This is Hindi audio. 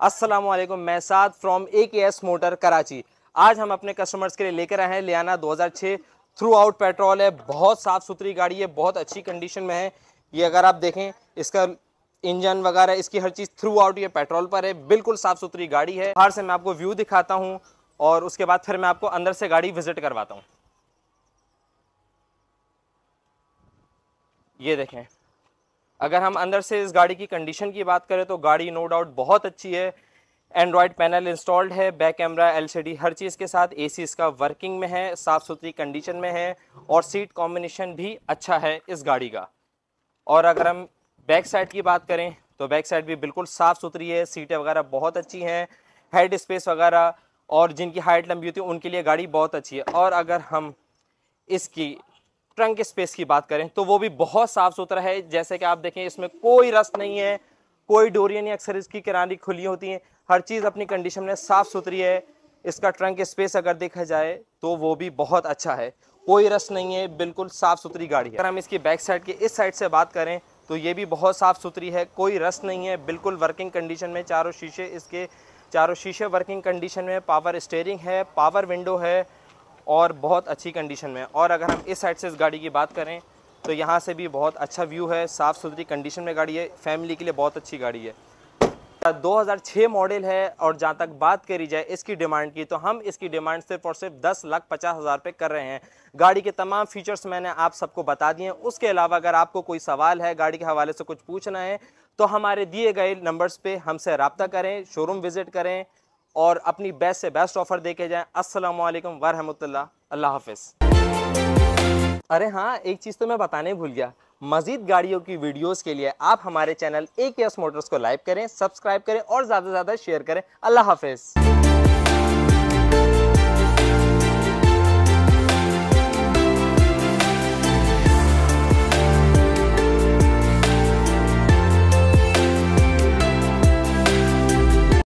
वालेकुम मैं साद from A K S motor Karachi. आज हम अपने कस्टमर्स के लिए लेकर आए हैं लियाना 2006 थ्रू आउट पेट्रोल है, बहुत साफ़ सुथरी गाड़ी है, बहुत अच्छी कंडीशन में है। ये अगर आप देखें, इसका इंजन वगैरह, इसकी हर चीज़ थ्रू आउट ये पेट्रोल पर है। बिल्कुल साफ़ सुथरी गाड़ी है। बाहर से मैं आपको व्यू दिखाता हूँ और उसके बाद फिर मैं आपको अंदर से गाड़ी विज़िट करवाता हूँ। ये देखें। अगर हम अंदर से इस गाड़ी की कंडीशन की बात करें तो गाड़ी नो डाउट बहुत अच्छी है। एंड्रॉयड पैनल इंस्टॉल्ड है बैक कैमरा एलसीडी हर चीज़ के साथ एसी इसका वर्किंग में है साफ़ सुथरी कंडीशन में है और सीट कॉम्बिनेशन भी अच्छा है इस गाड़ी का। और अगर हम बैक साइड की बात करें तो बैक साइड भी बिल्कुल साफ़ सुथरी है सीटें वगैरह बहुत अच्छी हैं हेड स्पेस वगैरह और जिनकी हाइट लंबी होती है उनके लिए गाड़ी बहुत अच्छी है। और अगर हम इसकी ट्रंक स्पेस की बात करें तो वो भी बहुत साफ़ सुथरा है। जैसे कि आप देखें, इसमें कोई रस्ट नहीं है, कोई डोरियन या अक्सर इसकी किरानी खुली होती हैं। हर चीज़ अपनी कंडीशन में साफ़ सुथरी है। इसका ट्रंक स्पेस अगर देखा जाए तो वो भी बहुत अच्छा है। कोई रस नहीं है, बिल्कुल साफ़ सुथरी गाड़ी है। अगर हम इसकी बैक साइड की इस साइड से बात करें तो ये भी बहुत साफ़ सुथरी है। कोई रस नहीं है, बिल्कुल वर्किंग कंडीशन में। चारों शीशे इसके, चारों शीशे वर्किंग कंडीशन में। पावर स्टेयरिंग है पावर विंडो है। और बहुत अच्छी कंडीशन में। और अगर हम इस साइड से इस गाड़ी की बात करें तो यहाँ से भी बहुत अच्छा व्यू है साफ़ सुथरी कंडीशन में गाड़ी है। फैमिली के लिए बहुत अच्छी गाड़ी है। 2006 मॉडल है और जहाँ तक बात करी जाए इसकी डिमांड की तो हम इसकी डिमांड सिर्फ़ और सिर्फ़ दस लाख पचास हज़ार रुपये कर रहे हैं। गाड़ी के तमाम फीचर्स मैंने आप सबको बता दिए उसके अलावा अगर आपको कोई सवाल है, गाड़ी के हवाले से कुछ पूछना है तो हमारे दिए गए नंबर्स पे हमसे रबता करें शोरूम विज़िट करें। और अपनी बेस्ट से बेस्ट ऑफ़र दे के जाएँ असलम वरहमतुल्लाह। अल्लाह हाफिज़। अरे हाँ एक चीज़ तो मैं बताने भूल गया। मजीद गाड़ियों की वीडियोस के लिए आप हमारे channel A K S Motors को लाइक करें सब्सक्राइब करें और ज़्यादा से ज़्यादा शेयर करें। अल्लाह हाफिज़।